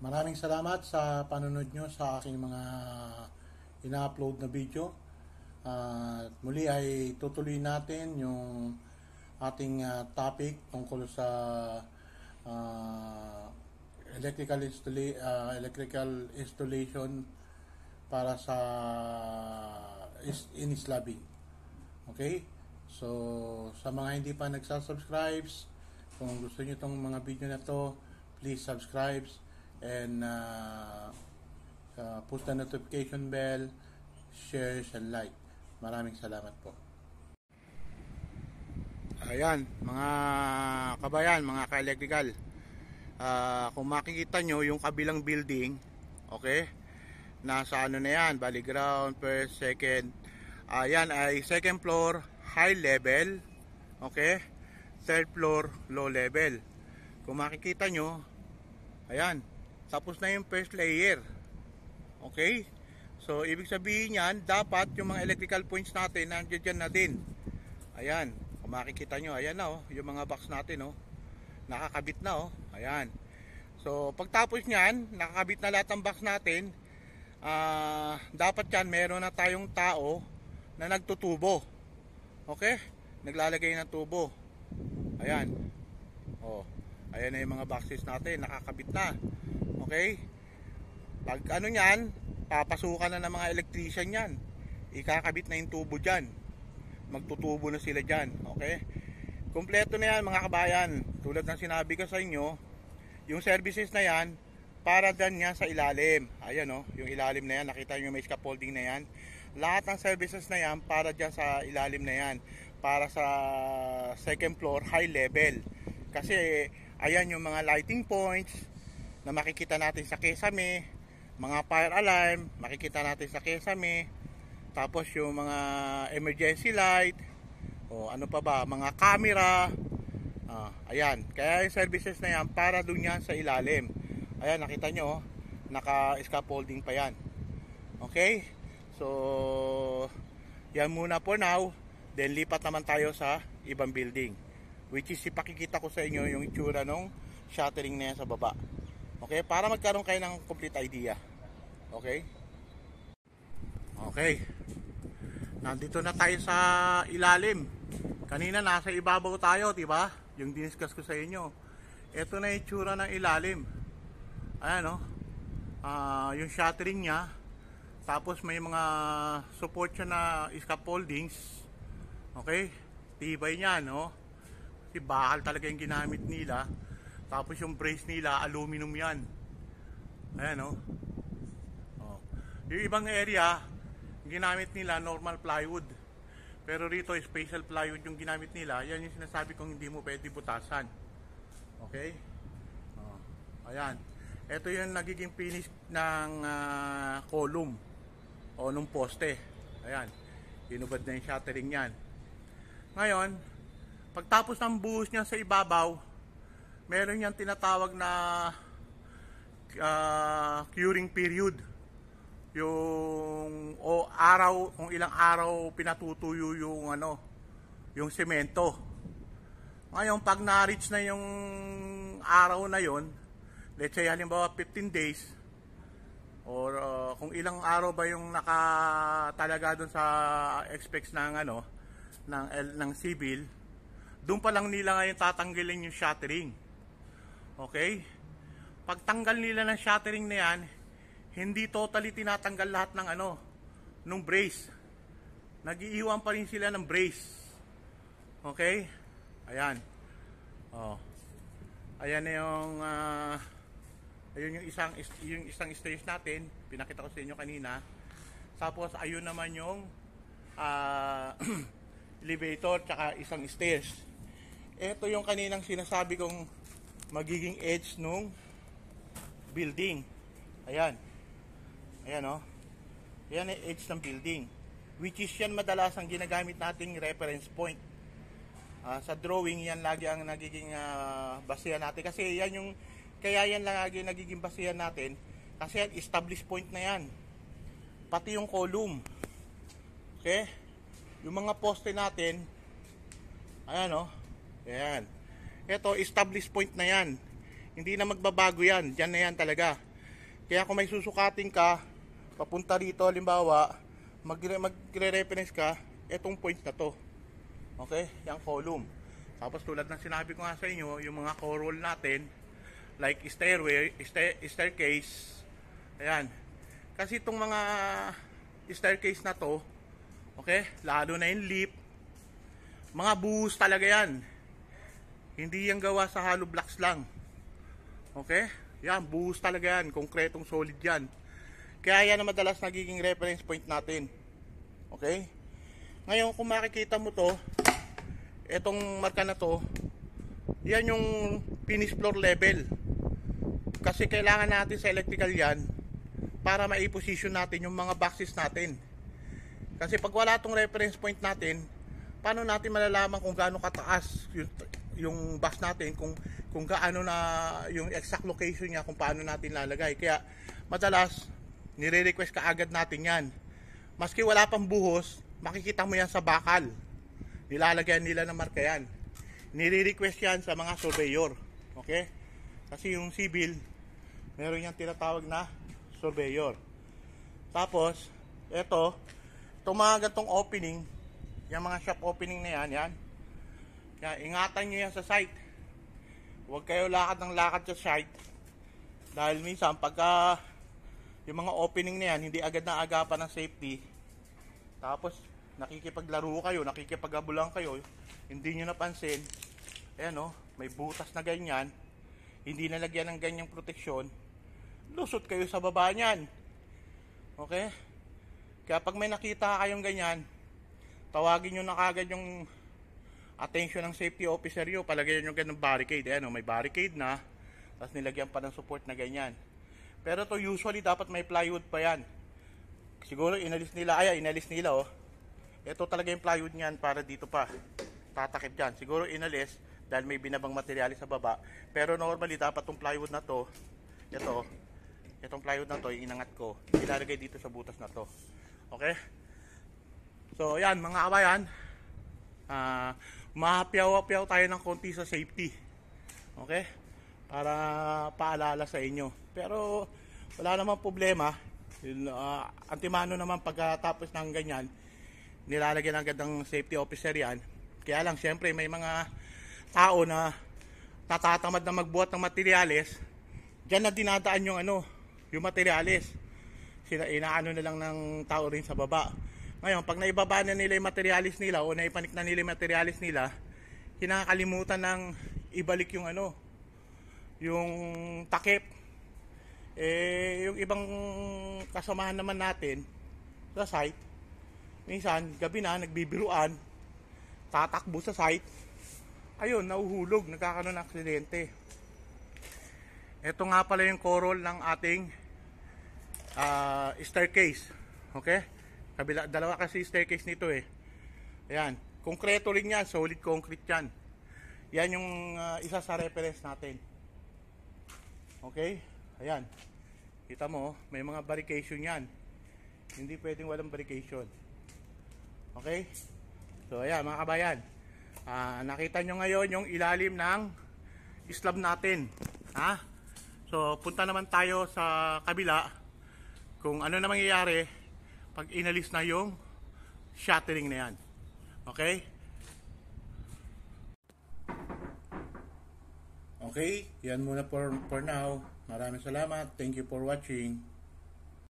Maraming salamat sa panunod nyo sa aking mga ina-upload na video. At muli ay tutuloy natin yung ating ah, topic tungkol sa ah, electrical installa- ah, electrical installation para sa is- in-slabbing. Okay? So, sa mga hindi pa nagsasubscribe, kung gusto niyo itong mga video na to, please subscribe and uh, uh, push the notification bell, share and like. Maraming salamat po. Ayan, mga kabayan, mga ka-electrical. Ah, kung makikita nyo yung kabilang building, okay? Nasa ano na yan, bali ground, first, second. Ayan ay second floor, high level. Okay? Third floor, low level. Kung makikita nyo, ayan, tapos na yung first layer. Okay? So, ibig sabihin yan, dapat yung mga electrical points natin, nandiyan dyan na din. Ayan, kung makikita nyo, ayan na oh, yung mga box natin oh. Nakakabit na oh, ayan. So, pagtapos nyan, nakakabit na lahat ng box natin, ah, dapat yan, meron na tayong tao na nagtutubo. Okay? Naglalagay ng tubo. Ayan. Oh. Ayan na yung mga boxes natin, nakakabit na. Okay? Pag ano niyan, papasukan na ng mga electrician yan. Ikakabit na yung tubo dyan. Magtutubo na sila dyan. Okay? Kompleto na yan mga kabayan. Tulad ng sinabi ko sa inyo, yung services na yan, para dyan yan sa ilalim. Ayan o, oh, yung ilalim na yan, nakita nyo may scaffolding na yan. Lahat ng services na yan, para dyan sa ilalim na yan. Para sa second floor, high level. Kasi, ayan yung mga lighting points na makikita natin sa kesame, mga fire alarm, makikita natin sa kesame, tapos yung mga emergency light, o ano pa ba, mga camera, ah, ayan. Kaya yung services na yan, para dun yan sa ilalim. Ayan, nakita nyo, oh, naka-scaffolding pa yan. Okay? So, yan muna for now. Then, lipat naman tayo sa ibang building. Which is, ipakikita ko sa inyo yung itsura ng shuttering na yan sa baba. Okay? Para magkaroon kayo ng complete idea. Okay? Okay. Nandito na tayo sa ilalim. Kanina nasa ibabaw tayo, 'di ba? Yung diniscuss ko sa inyo. Ito na yung itsura ng ilalim. Ayan, oh. Ah, yung shuttering niya. Tapos may mga support siya na scaffoldings. Okay? Tibay niya, no? Kasi bakal talaga yung ginamit nila. Tapos yung brace nila, aluminum yan. Ayan, oh. oh. Yung ibang area, ginamit nila normal plywood. Pero rito, special plywood yung ginamit nila. Yan yung sinasabi kong hindi mo pwede butasan. Okay? Oh. Ayan. Ito yung nagiging finish ng ah, column o nung poste. Ayan. Inubad na yung shuttering yan. Ngayon, pagtapos ng buhos niya sa ibabaw, meron niyang tinatawag na ah, curing period. Yung o araw, kung ilang araw pinatutuyo yung ano, yung semento. Ngayon, pag na-reach na yung araw na yon, let's say halimbawa 15 days, or uh, kung ilang araw ba yung nakatalaga doon sa expects ng ano, ng, ng civil, doon pa lang nila ngayon tatanggalin yung shuttering. Okay? Pagtanggal nila ng shuttering na yan, hindi totally tinatanggal lahat ng ano, nung brace. Nagiiwan pa rin sila ng brace. Okay? Ayan. Oh. Ayan na yung ah, ayun yung isang yung isang stage natin, pinakita ko sa inyo kanina. Tapos ayun naman yung ah, elevator tsaka isang stairs. Ito yung kaninang sinasabi kong magiging edge nung building. Ayan. Ayan o. Oh. Ayan ang edge ng building. Which is yan madalas ang ginagamit nating reference point. Ah, sa drawing yan lagi ang nagiging uh, basihan natin. Kasi yan yung, kaya yan lagi nagiging basihan natin. Kasi yan, established point na yan. Pati yung column. Okay? Yung mga poste natin, ayan o. Oh, ayan. Ito, established point na yan. Hindi na magbabago yan. Diyan na yan talaga. Kaya kung may susukatin ka, papunta rito, halimbawa, magre- magre-reference ka, etong point na to. Okay? Yung column. Tapos tulad ng sinabi ko nga sa inyo, yung mga core wall natin, like stairway, stair, staircase, ayan. Kasi itong mga staircase na to, okay, lalo na yung lift, mga buhos talaga yan. Hindi yan gawa sa hollow blocks lang. Okay? Yan, buhos talaga yan. Konkretong solid yan. Kaya yan ang madalas nagiging reference point natin. Okay? Ngayon, kung makikita mo to, etong marka na to, yan yung finish floor level. Kasi kailangan natin sa electrical yan para ma-position natin yung mga boxes natin. Kasi pag wala tong reference point natin, paano natin malalaman kung gaano kataas yung, yung box natin, kung kung gaano na yung exact location niya, kung paano natin lalagay. Kaya madalas nire-request ka agad natin 'yan. Maski wala pang buhos, makikita mo yan sa bakal. Nilalagyan nila ng marka yan. Nire-request yan sa mga surveyor. Okay? Kasi yung civil, meron yung tinatawag na surveyor. Tapos, eto, itong mga gantong opening, yung mga shop opening na yan, yan. Kaya ingatan nyo yan sa site. Huwag kayo lakad ng lakad sa site. Dahil minsan, pagka yung mga opening na yan, hindi agad na agapan ng safety. Tapos, nakikipaglaro kayo, nakikipagabulang kayo, hindi nyo napansin, ayan o, may butas na ganyan, hindi nalagyan ng ganyang proteksyon, lusot kayo sa baba niyan. Okay? Kaya pag may nakita kayong ganyan, tawagin nyo na kagad yung attention ng safety officer nyo, palagay nyo ganun barricade. Ayan o, may barricade na, tapos nilagyan pa ng support na ganyan. Pero to usually dapat may plywood pa yan. Siguro inalis nila, ay inalis nila oh. Ito talaga yung plywood niyan para dito pa. Tatakip dyan. Siguro inalis dahil may binabang materyales sa baba. Pero normally dapat tong plywood na to, ito, itong plywood na to, inangat ko, ilalagay dito sa butas na to. Okay? So, yan mga kabayan, ah, mahapiyaw-piyaw tayo ng konti sa safety. Okay? Para paalala sa inyo. Pero, wala namang problema. Ah, antimano naman pagkatapos ng ganyan, nilalagyan agad ng safety officer yan. Kaya lang, syempre, may mga tao na natatamad na magbuhat ng materyales, dyan na dinadaan yung ano, yung materyales. Sila inaano na lang ng tao rin sa baba. Ngayon, pag naibaba na nila yung materialis nila o naipanik na nila yung materialis nila, kinakalimutan ng ibalik yung ano, yung takip. Eh, yung ibang kasamahan naman natin sa site, minsan, gabi na, nagbibiruan, tatakbo sa site, ayun, nauhulog, nagkakaroon ng aksidente. Ito nga pala yung corol ng ating ah, staircase. Okay? Kabila, dalawa kasi staircase nito eh. Ayan. Konkreto rin yan. Solid concrete yan. Yan yung ah, isa sa reference natin. Okay? Ayan. Kita mo, may mga barricade yan. Hindi pwedeng walang barricade. Okay? So, ayan mga kabayan. Ah, nakita nyo ngayon yung ilalim ng slab natin. Ha? So, punta naman tayo sa kabila kung ano na mangyayari pag inalis na yung shattering na yan. Okay? Okay, yan muna for, for now. Maraming salamat. Thank you for watching.